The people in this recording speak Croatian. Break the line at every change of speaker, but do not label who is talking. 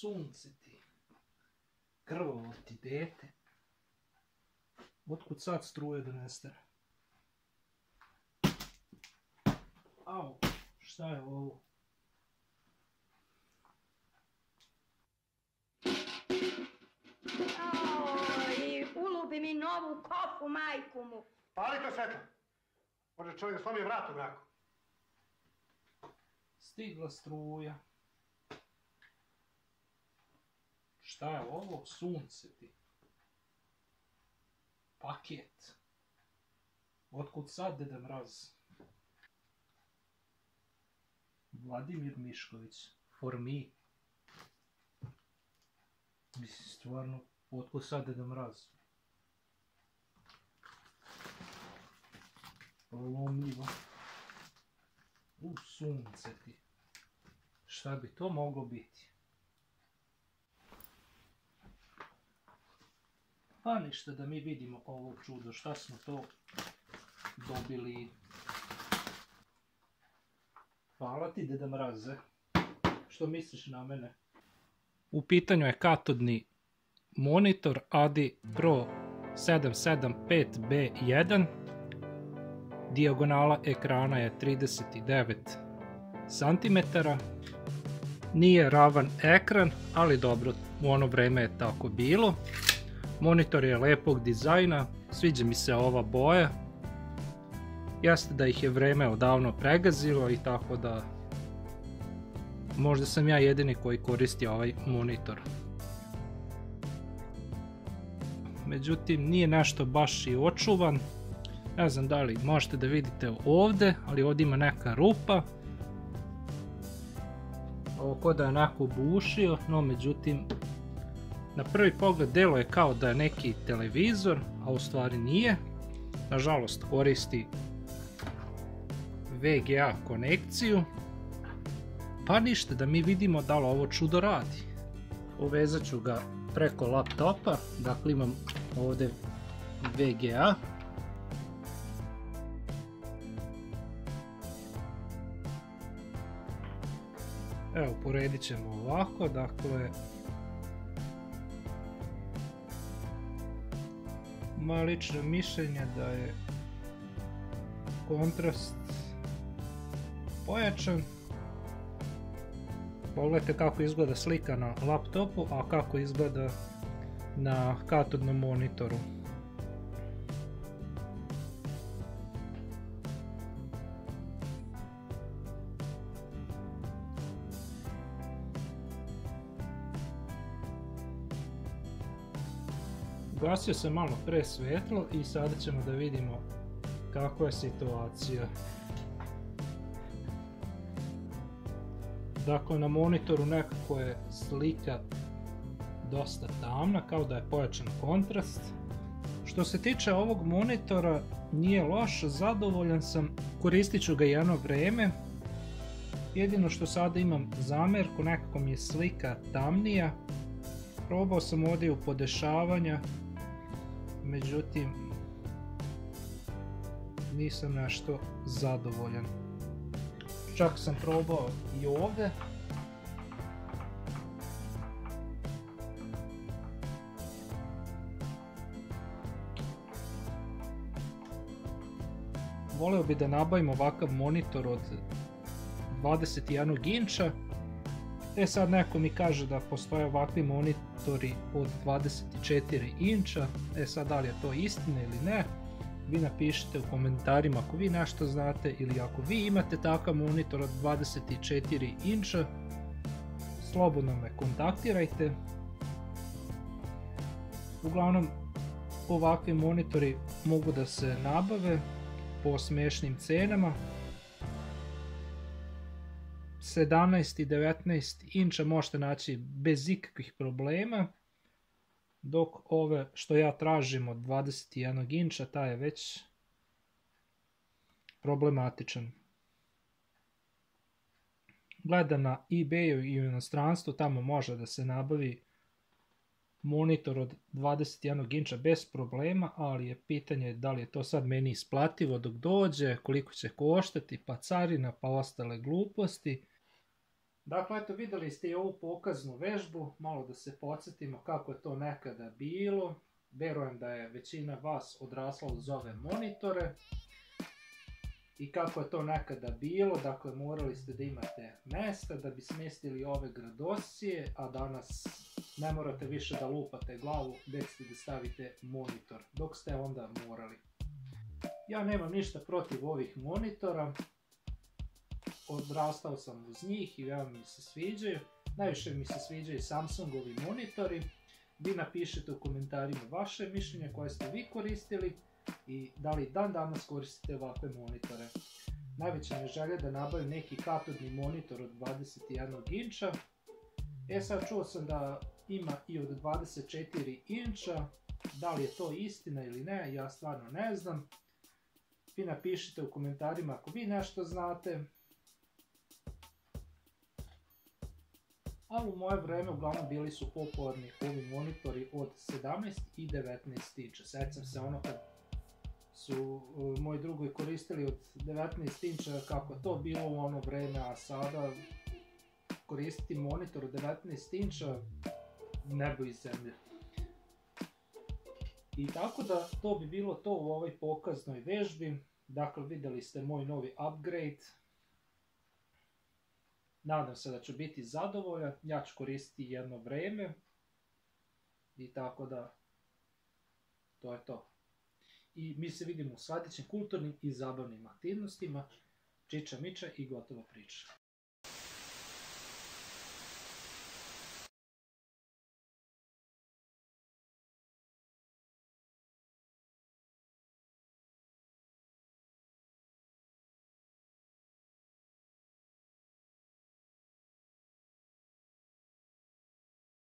Sunce ti. Krvavo ti dete. Otkud sad struje da nestane? Au, šta je ovo?
Ulubi mi novu kofu, majku mu.
Palite svetlo. Može čovjek da slomi vrat u mraku.
Stigla struja. Šta je ovo? Sunce ti. Paket. Otkud sad Deda Mraz? Vladimir Mišković. For me. Mislim, stvarno, otkud sad Deda Mraz? Lomljivo. U sunce ti. Šta bi to moglo biti? Pa ništa da mi vidimo ovo čudo. Šta smo to dobili? Hvala ti, Deda Mraze. Što misliš na mene? U pitanju je katodni monitor ADI Pro 775B1 dijagonala ekrana je 39 cm. Nije ravan ekran, ali dobro, u ono vreme je tako bilo. Monitor je lepog dizajna, sviđa mi se ova boja. Jeste da ih je vreme odavno pregazilo i tako da možda sam ja jedini koji koristi ovaj monitor. Međutim, nije nešto baš i očuvan, ne znam da li možete da vidite ovdje, ali ovdje ima neka rupa. Ovo ko da je onako bušio, no međutim na prvi pogled delo je kao da je neki televizor, a u stvari nije. Nažalost koristi VGA konekciju. Pa ništa, da mi vidimo da li ovo čudo radi. Uvezat ću ga preko laptopa, dakle imam ovdje VGA. Evo, poredit ćemo ovako, dakle... Moje lično mišljenje da je kontrast pojačan. Pogledajte kako izgleda slika na laptopu, a kako izgleda na katodnom monitoru. Ugasio sam malo pre svetlo i sada ćemo da vidimo kakva je situacija. Dakle, na monitoru nekako je slika dosta tamna, kao da je pojačan kontrast. Što se tiče ovog monitora, nije loš, zadovoljan sam, koristit ću ga jedno vreme. Jedino što sada imam zamerku, nekako mi je slika tamnija. Probao sam ovdje u podešavanja, međutim nisam nešto zadovoljan. Čak sam probao i ovdje. Voleo bi da nabavim ovakav monitor od 21 inča. E sad neko mi kaže da postoje ovakvi monitori od 24 inča. E sad da li je to istina ili ne vi napišite u komentarima ako vi nešto znate ili ako vi imate takav monitor od 24 inča slobodno me kontaktirajte uglavnom ovakvi monitori mogu da se nabave po smiješnim cenama 17 i 19 inča možete naći bez ikakvih problema dok ove što ja tražim od 21 inča, taj je već problematičan. gleda na ebayu i u inostranstvu, tamo može da se nabavi monitor od 21 inča bez problema, ali je pitanje da li je to sad meni isplativo dok dođe, koliko će koštati, pa carina, pa ostale gluposti. Dakle, eto, videli ste i ovu pokaznu vežbu, malo da se podsjetimo kako je to nekada bilo. Verujem da je većina vas odrasla uz ove monitore i kako je to nekada bilo, dakle morali ste da imate mesta da bi smestili ove gradosije, a danas ne morate više da lupate glavu gdje ćete da stavite monitor, dok ste onda morali. Ja nemam ništa protiv ovih monitora, odrastao sam uz njih i veoma mi se sviđaju. Najviše mi se sviđaju Samsungovi monitori. Vi napišete u komentarima vaše mišljenje koje ste vi koristili i da li dan danas koristite ovakve monitore. Najveća mi želja da nabavim neki katodni monitor od 21 inča. E sad čuo sam da ima i od 24 inča, da li je to istina ili ne, ja stvarno ne znam. Vi napišite u komentarima ako vi nešto znate. Ali u moje vreme uglavnom bili su popularni ovi monitori od 17 i 19 inča. Sećam se ono kad su uh, moji drugi koristili od 19 inča kako to bilo u ono vreme, a sada koristiti monitor od 19 inča nebo i zemlje. I tako da to bi bilo to u ovoj pokaznoj vežbi. Dakle, vidjeli ste moj novi upgrade. Nadam se da ću biti zadovoljan. Ja ću koristiti jedno vreme. I tako da, to je to. I mi se vidimo u sljedećim kulturnim i zabavnim aktivnostima. Čiča miča i gotova priča.